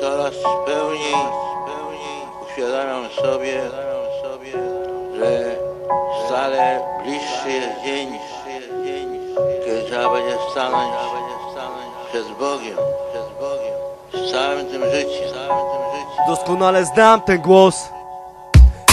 coraz pełniej uświadamiam sobie, że stale bliższy jest dzień, kiedy trzeba będzie stanąć przed Bogiem, z całym tym życiem, całym tym życiem. Doskonale znam ten głos.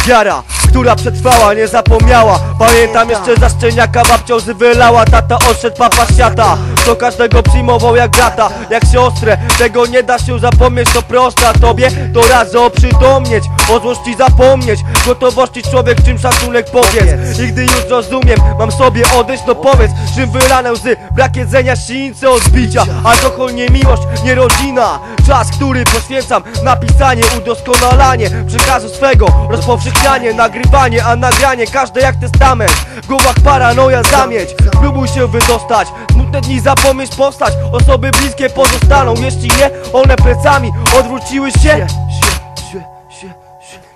Wiara, która przetrwała, nie zapomniała. Pamiętam jeszcze za szczeniaka babcia łzy wylała. Tata odszedł papa świata Do każdego przyjmował jak brata, jak siostrę. Tego nie da się zapomnieć, to proste A tobie to raz oprzytomnieć. O złości zapomnieć, gotowości człowiek czym szacunek powiedz. I gdy już rozumiem, mam sobie odejść, no powiedz Czym wylane łzy, brak jedzenia, silnice odbicia Alkohol, nie miłość, nie rodzina. Czas, który poświęcam na pisanie, udoskonalanie Przekazu swego, rozpowszechnianie, nagrywanie, a nagranie Każde jak testament, w głowach paranoja zamieć. Próbuj się wydostać, smutne dni zapomnieć powstać Osoby bliskie pozostaną, jeśli nie, one plecami odwróciły się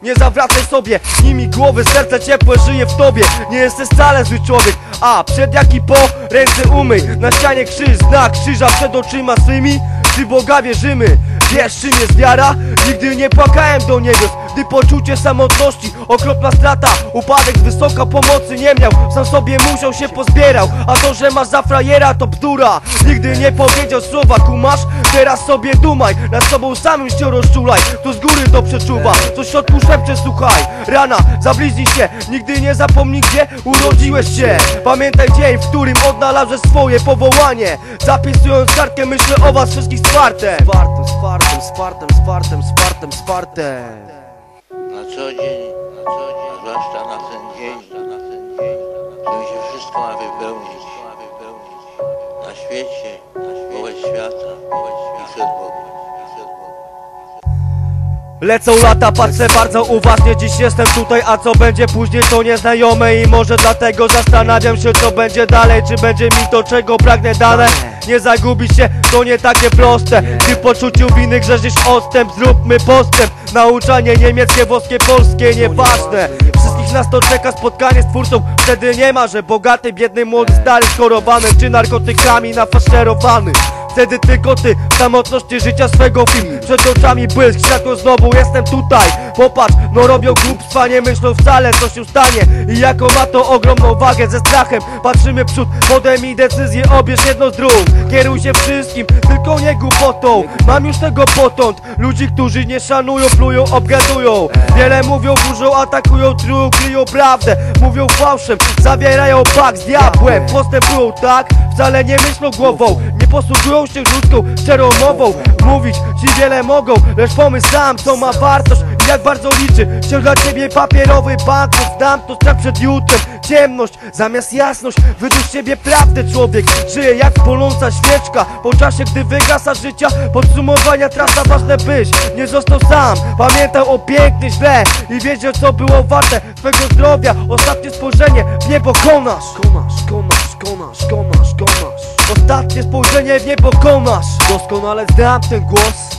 nie zawracaj sobie nimi głowy, serce ciepłe żyje w tobie Nie jesteś wcale zły człowiek, a przed jak i po ręce umyj Na ścianie krzyż, znak krzyża przed oczyma swymi Czy Boga wierzymy? Wiesz czym jest wiara? Nigdy nie płakałem do niebios Gdy poczucie samotności, okropna strata Upadek z wysoka pomocy nie miał. Sam sobie musiał się pozbierał A to, że masz za frajera to bzdura. Nigdy nie powiedział słowa kumasz? Teraz sobie dumaj, nad sobą samym się rozczulaj. To z góry to przeczuwa, co w środku szepcze słuchaj. Rana, zabliźnij się, nigdy nie zapomnij gdzie urodziłeś się. Pamiętaj dzień, w którym odnalazłeś swoje powołanie. Zapisując kartkę myślę o was wszystkich z Spartem, spartem, spartem, spartem, spartem, spartem co dzień, na co dzień, zwłaszcza na ten dzień, na ten dzień, którym się wszystko ma wypełnić, ma wypełnić na świecie, wobec świata, świata i przed Bogiem. Lecą lata, patrzę bardzo uważnie. Dziś jestem tutaj, a co będzie później to nieznajome. I może dlatego zastanawiam się co będzie dalej. Czy będzie mi to czego pragnę dane Nie zagubić się, to nie takie proste. Gdy w poczuciu winy grzeszysz odstęp. Zróbmy postęp. Nauczanie niemieckie, włoskie, polskie, nieważne. Wszystkich nas to czeka spotkanie z twórcą. Wtedy nie ma, że bogaty, biedny, młody, stary Schorowany czy narkotykami nafaszerowany Wtedy tylko ty, w samotności życia swego film. Przed oczami błysk, światło znowu jestem tutaj. Popatrz, no robią głupstwa, nie myślą wcale co się stanie. I jako ma to ogromną wagę ze strachem. Patrzymy przód, podejmij decyzję, obierz jedno z dróg. Kieruj się wszystkim, tylko nie głupotą. Mam już tego potąd, ludzi, którzy nie szanują, plują, obgadują. Wiele mówią, burzą, atakują, trują, kryją prawdę. Mówią fałszem, zawierają pakt z diabłem. Postępują tak, wcale nie myślą głową Nie posługują się ludzką, szczerą Mówić ci wiele mogą, lecz pomysł sam, co ma wartość. Jak bardzo liczy się dla ciebie papierowy banknot Znam to strach przed jutrem, ciemność zamiast jasność Wydłuż siebie prawdę człowiek, żyje jak płonąca świeczka. Po czasie gdy wygasa życia, podsumowania trasa ważne byś Nie został sam, pamiętał o pięknie źle I wiedział co było warte twego zdrowia. Ostatnie spojrzenie w niebo konasz. Konasz, konasz, konasz, konasz, konasz Ostatnie spojrzenie w niebo konasz Doskonale znam ten głos.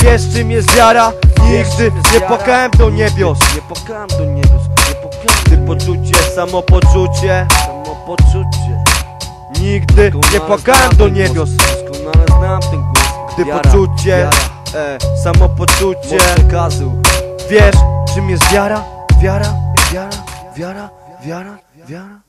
Wiesz czym jest wiara? Nigdy nie płakałem do niebios. Nie płakałem do niebios, nie Gdy poczucie, samopoczucie. Samopoczucie. Nigdy nie płakałem do niebios. Doskonale znam ten głos. Gdy poczucie, e, samopoczucie. Wiesz czym jest wiara? Wiara, wiara, wiara, wiara, wiara